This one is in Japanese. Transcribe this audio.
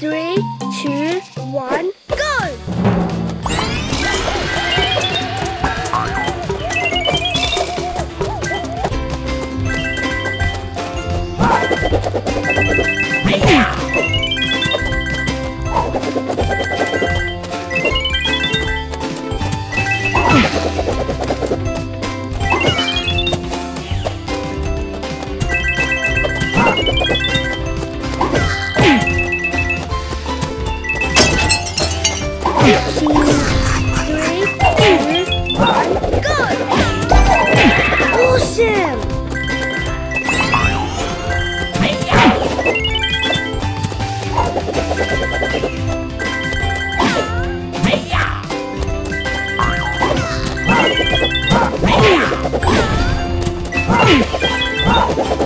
Three, two, one. Oh!